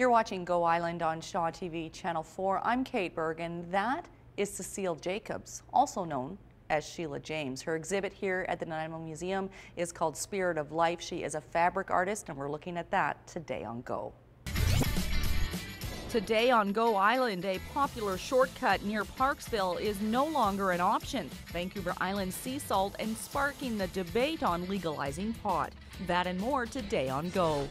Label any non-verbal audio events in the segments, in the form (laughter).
You're watching Go Island on Shaw TV Channel 4. I'm Kate Berg, and that is Cecile Jacobs, also known as Sheila James. Her exhibit here at the Nanaimo Museum is called Spirit of Life. She is a fabric artist, and we're looking at that today on Go. Today on Go Island, a popular shortcut near Parksville is no longer an option. Vancouver Island sea salt and sparking the debate on legalizing pot. That and more today on Go.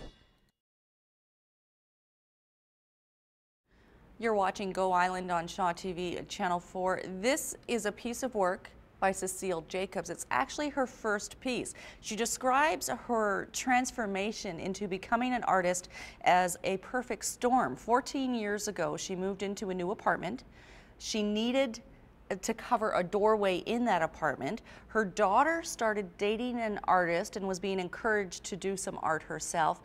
You're watching Go Island on Shaw TV Channel 4. This is a piece of work by Cecile Jacobs. It's actually her first piece. She describes her transformation into becoming an artist as a perfect storm. 14 years ago, she moved into a new apartment. She needed to cover a doorway in that apartment. Her daughter started dating an artist and was being encouraged to do some art herself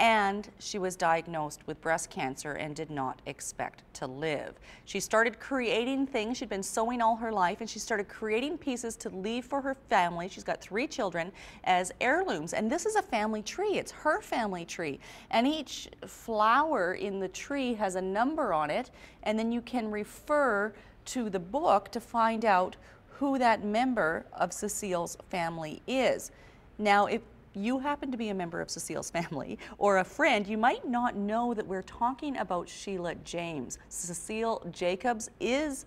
and she was diagnosed with breast cancer and did not expect to live. She started creating things. She'd been sewing all her life and she started creating pieces to leave for her family. She's got three children as heirlooms and this is a family tree. It's her family tree and each flower in the tree has a number on it and then you can refer to the book to find out who that member of Cecile's family is. Now, if you happen to be a member of Cecile's family (laughs) or a friend, you might not know that we're talking about Sheila James. Cecile Jacobs is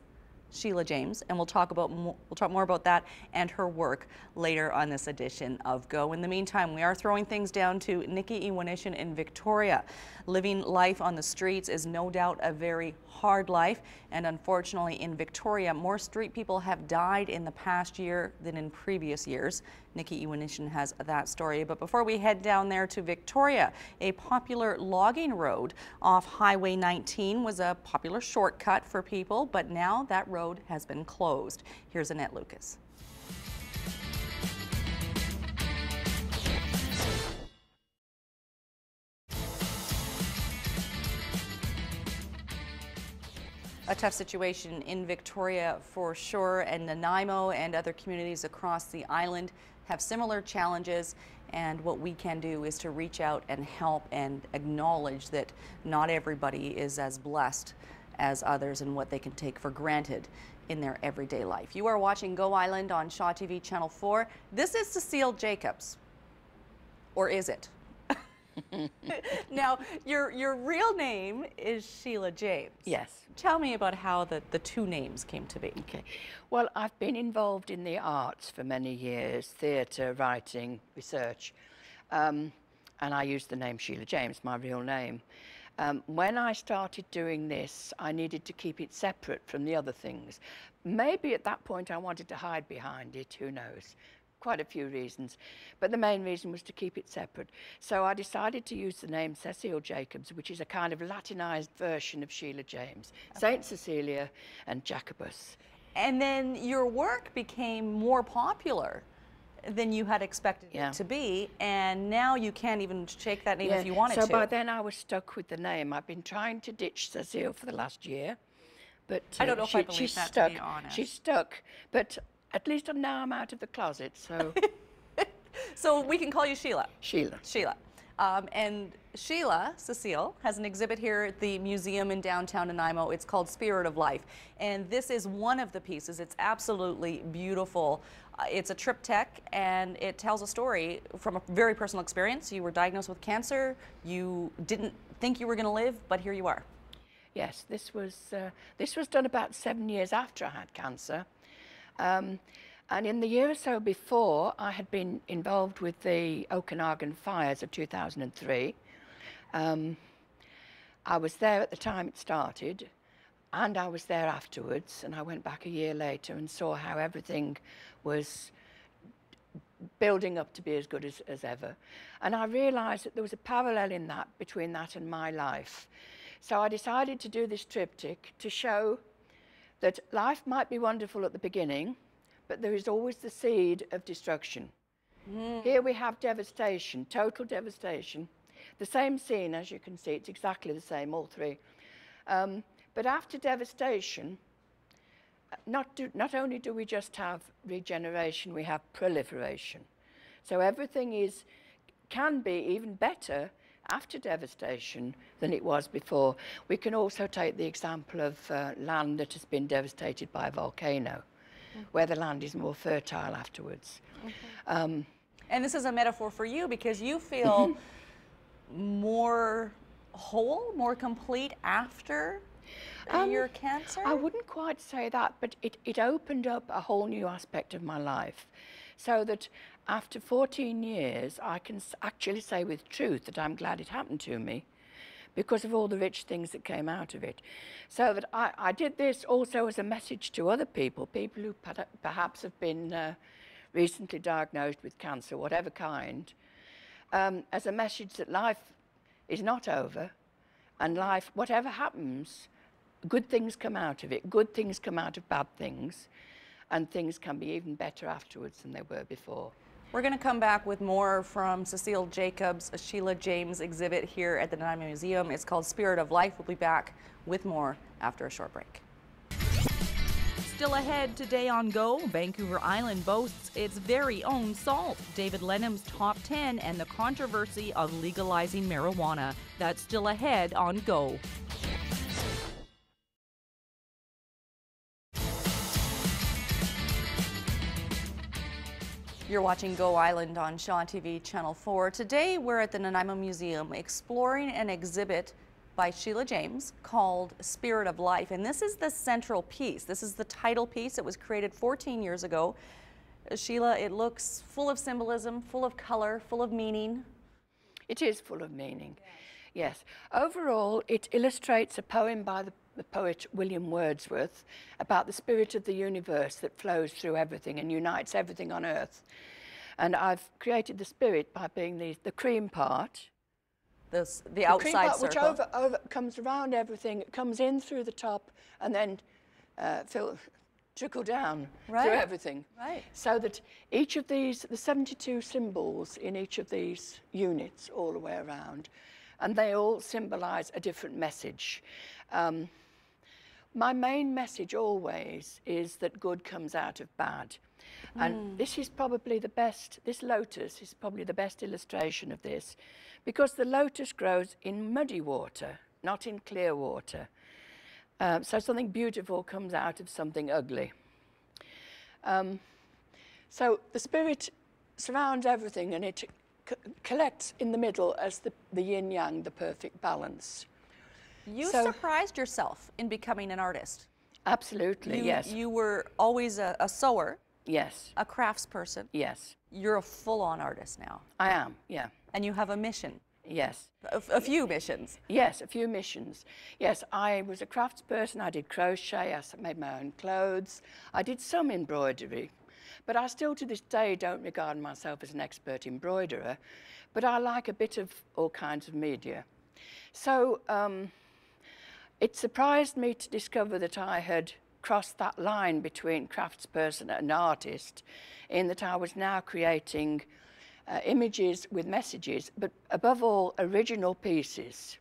Sheila James, and we'll talk about we'll talk more about that and her work later on this edition of Go. In the meantime, we are throwing things down to Nikki Iwanishin in Victoria. Living life on the streets is no doubt a very hard life, and unfortunately in Victoria, more street people have died in the past year than in previous years. Nikki Iwanishin has that story. But before we head down there to Victoria, a popular logging road off Highway 19 was a popular shortcut for people, but now that road has been closed. Here's Annette Lucas. a tough situation in Victoria for sure, and Nanaimo and other communities across the island have similar challenges. And what we can do is to reach out and help and acknowledge that not everybody is as blessed as others and what they can take for granted in their everyday life. You are watching Go Island on Shaw TV Channel 4. This is Cecile Jacobs. Or is it? Now, your your real name is Sheila James. Yes. Tell me about how the, the two names came to be. Okay. Well, I've been involved in the arts for many years, theatre, writing, research. Um, and I used the name Sheila James, my real name. Um, when I started doing this, I needed to keep it separate from the other things. Maybe at that point I wanted to hide behind it, who knows quite a few reasons, but the main reason was to keep it separate. So I decided to use the name Cecile Jacobs, which is a kind of Latinized version of Sheila James, okay. Saint Cecilia and Jacobus. And then your work became more popular than you had expected yeah. it to be, and now you can't even shake that name yeah. if you wanted so to. So by then I was stuck with the name. I've been trying to ditch Cecile for the last year, but uh, I don't know uh, she, if I believe she's that, stuck. to be honest. She's stuck, but at least now I'm out of the closet, so. (laughs) so we can call you Sheila. Sheila. Sheila. Um, and Sheila, Cecile, has an exhibit here at the museum in downtown Nanaimo. It's called Spirit of Life. And this is one of the pieces. It's absolutely beautiful. Uh, it's a triptych and it tells a story from a very personal experience. You were diagnosed with cancer. You didn't think you were going to live, but here you are. Yes, this was, uh, this was done about seven years after I had cancer. Um, and in the year or so before, I had been involved with the Okanagan fires of 2003. Um, I was there at the time it started, and I was there afterwards, and I went back a year later and saw how everything was building up to be as good as, as ever. And I realized that there was a parallel in that between that and my life. So I decided to do this triptych to show that life might be wonderful at the beginning, but there is always the seed of destruction. Mm. Here we have devastation, total devastation. The same scene, as you can see, it's exactly the same, all three. Um, but after devastation, not, do, not only do we just have regeneration, we have proliferation. So everything is, can be even better after devastation than it was before. We can also take the example of uh, land that has been devastated by a volcano, where the land is more fertile afterwards. Um, And this is a metaphor for you because you feel (laughs) more whole, more complete after Um, your cancer? I wouldn't quite say that, but it, it opened up a whole new aspect of my life. So that after 14 years, I can actually say with truth that I'm glad it happened to me because of all the rich things that came out of it. So that I, I did this also as a message to other people, people who perhaps have been uh, recently diagnosed with cancer, whatever kind, um, as a message that life is not over and life, whatever happens, good things come out of it. Good things come out of bad things, and things can be even better afterwards than they were before. We're going to come back with more from Cecile Jacobs, Sheila James exhibit here at the Nanaimo Museum. It's called Spirit of Life. We'll be back with more after a short break. Still ahead today on Go, Vancouver Island boasts its very own salt. David Lenham's top 10 and the controversy of legalizing marijuana. That's still ahead on Go. You're watching Go Island on Shaw TV Channel 4. Today we're at the Nanaimo Museum exploring an exhibit by Sheila James called Spirit of Life. And this is the central piece. This is the title piece. It was created 14 years ago. Sheila, it looks full of symbolism, full of color, full of meaning. It is full of meaning. Yes. Overall, it illustrates a poem by the, the poet William Wordsworth about the spirit of the universe that flows through everything and unites everything on earth. And I've created the spirit by being the, the cream part. This, the, The cream outside part which over, over, comes around everything, it comes in through the top and then uh, fill, trickle down Right. through everything. Right. So that each of these, the 72 symbols in each of these units all the way around, and they all symbolize a different message. Um, my main message always is that good comes out of bad. And this is probably the best, this lotus is probably the best illustration of this because the lotus grows in muddy water, not in clear water. Um, so something beautiful comes out of something ugly. Um, so the spirit surrounds everything and it c- collects in the middle as the, the yin yang, the perfect balance. You so- surprised yourself in becoming an artist. Absolutely, You, yes. You were always a, a sewer, yes, a craftsperson. yes. You're a full-on artist now, I am, yeah, and you have a mission, yes. a, a few missions. Yes, a few missions. Yes, I was a craftsperson. I did crochet. I made my own clothes. I did some embroidery, but I still to this day don't regard myself as an expert embroiderer. But I like a bit of all kinds of media. So um, it surprised me to discover that I had crossed that line between craftsperson and artist, in that I was now creating uh, images with messages, but above all, original pieces.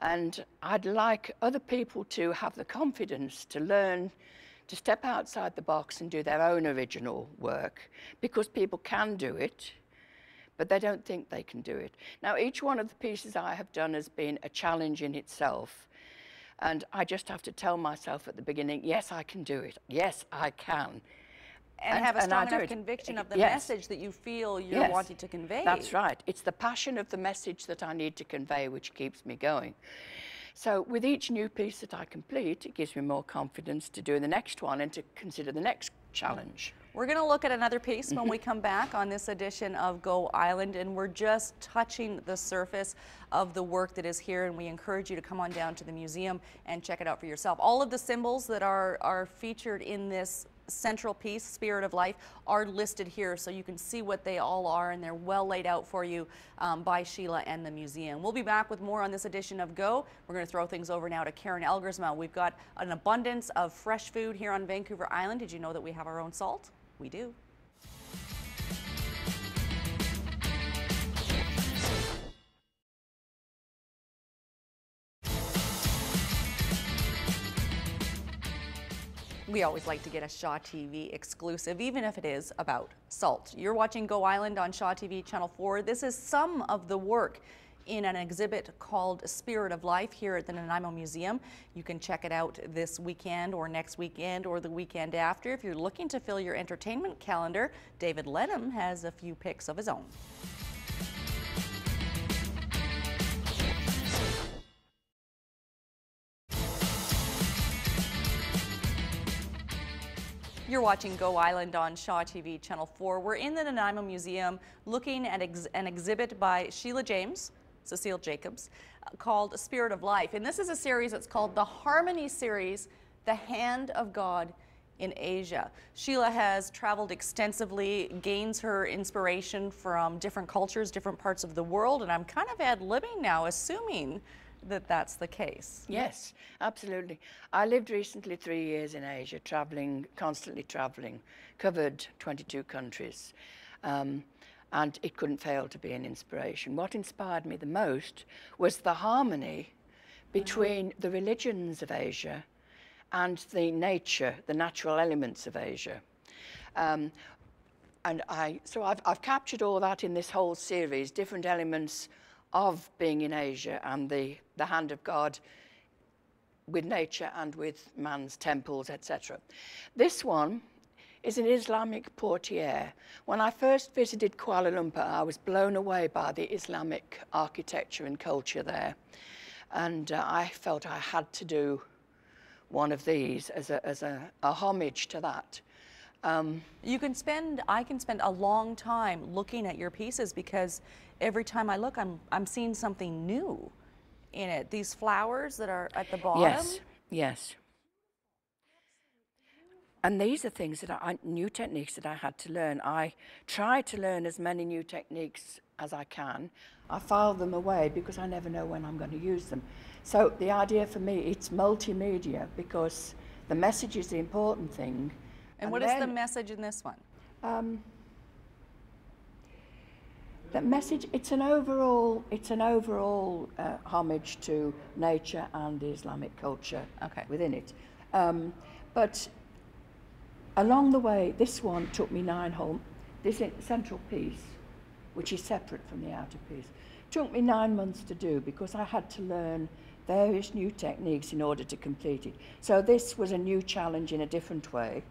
And I'd like other people to have the confidence to learn to step outside the box and do their own original work because people can do it, but they don't think they can do it. Now, each one of the pieces I have done has been a challenge in itself. And I just have to tell myself at the beginning, yes, I can do it. Yes, I can. And, And- have a strong enough conviction of the Yes. message that you feel you're Yes, wanting to convey. That's right. It's the passion of the message that I need to convey which keeps me going. So with each new piece that I complete, it gives me more confidence to do the next one and to consider the next challenge. We're going to look at another piece when we (laughs) come back on this edition of Go Island, and we're just touching the surface of the work that is here, and we encourage you to come on down to the museum and check it out for yourself. All of the symbols that are, are featured in this central piece, Spirit of Life, are listed here, so you can see what they all are, and they're well laid out for you um, by Sheila and the museum. We'll be back with more on this edition of Go. We're going to throw things over now to Karen Elgersma. We've got an abundance of fresh food here on Vancouver Island. Did you know that we have our own salt? We do. We always like to get a Shaw TV exclusive, even if it is about salt. You're watching Go Island on Shaw TV Channel 4. This is some of the work in an exhibit called Spirit of Life here at the Nanaimo Museum. You can check it out this weekend or next weekend or the weekend after. If you're looking to fill your entertainment calendar, David Lenham has a few picks of his own. You're watching Go Island on Shaw TV Channel 4. We're in the Nanaimo Museum looking at ex an exhibit by Sheila James, Cecile Jacobs, uh, called Spirit of Life. And this is a series that's called the Harmony Series, The Hand of God in Asia. Sheila has traveled extensively, gains her inspiration from different cultures, different parts of the world, and I'm kind of ad-libbing now, assuming that that's the case. Yes, absolutely. I lived recently three years in Asia, traveling, constantly traveling, covered 22 countries. Um, and it couldn't fail to be an inspiration. What inspired me the most was the harmony between the religions of Asia and the nature, the natural elements of Asia. Um, and I, so I've, I've captured all that in this whole series, different elements of being in Asia and the, the hand of God with nature and with man's temples, etc. This one is an Islamic portiere. When I first visited Kuala Lumpur, I was blown away by the Islamic architecture and culture there. And uh, I felt I had to do one of these as a, as a, a homage to that. Um, you can spend, I can spend a long time looking at your pieces because every time I look, I'm, I'm seeing something new in it. These flowers that are at the bottom. Yes, yes. And these are things that I, new techniques that I had to learn. I try to learn as many new techniques as I can. I file them away because I never know when I'm going to use them. So the idea for me, it's multimedia because the message is the important thing and, and what then, is the message in this one? Um, the message, it's an overall, it's an overall uh, homage to nature and Islamic culture okay. within it. Um, but along the way, this one took me nine whole, this central piece, which is separate from the outer piece, took me nine months to do because I had to learn various new techniques in order to complete it. So this was a new challenge in a different way.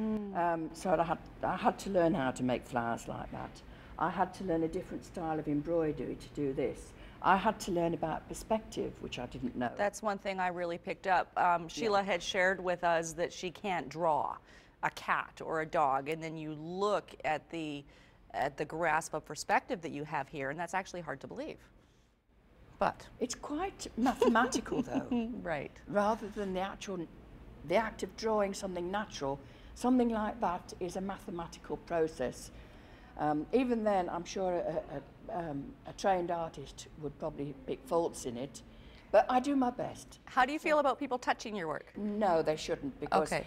Mm. Um, so I had, I had to learn how to make flowers like that. I had to learn a different style of embroidery to do this. I had to learn about perspective, which I didn't know. That's one thing I really picked up. Um, Sheila yeah. had shared with us that she can't draw a cat or a dog, and then you look at the at the grasp of perspective that you have here, and that's actually hard to believe. But it's quite mathematical, though. (laughs) right. Rather than the actual, the act of drawing something natural, Something like that is a mathematical process. Um, even then, I'm sure a, a, um, a, trained artist would probably pick faults in it, but I do my best. How do you feel about people touching your work? No, they shouldn't because okay.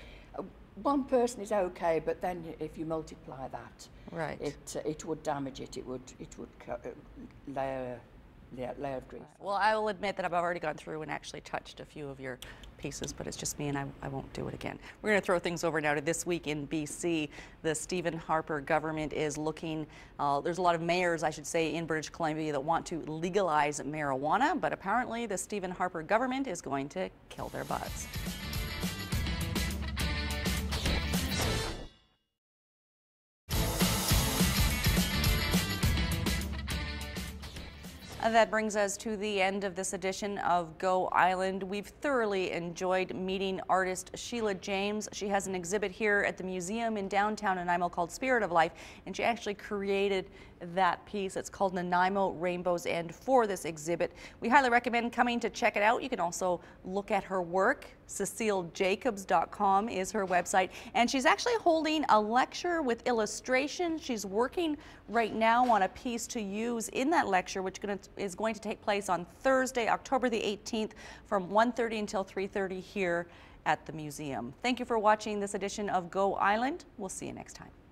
One person is okay, but then if you multiply that, right. it, uh, it would damage it. It would, it would uh, layer layer of grief. Well, I will admit that I've already gone through and actually touched a few of your pieces, but it's just me and I, I won't do it again. We're going to throw things over now to this week in BC. The Stephen Harper government is looking, uh, there's a lot of mayors, I should say, in British Columbia that want to legalize marijuana, but apparently the Stephen Harper government is going to kill their butts. Uh, that brings us to the end of this edition of Go Island. We've thoroughly enjoyed meeting artist Sheila James. She has an exhibit here at the museum in downtown Nanaimo called Spirit of Life, and she actually created that piece. It's called Nanaimo Rainbows End for this exhibit. We highly recommend coming to check it out. You can also look at her work. CecileJacobs.com is her website. And she's actually holding a lecture with illustration. She's working right now on a piece to use in that lecture, which is going to take place on Thursday, October the 18th from 1.30 until 3.30 here at the museum. Thank you for watching this edition of Go Island. We'll see you next time.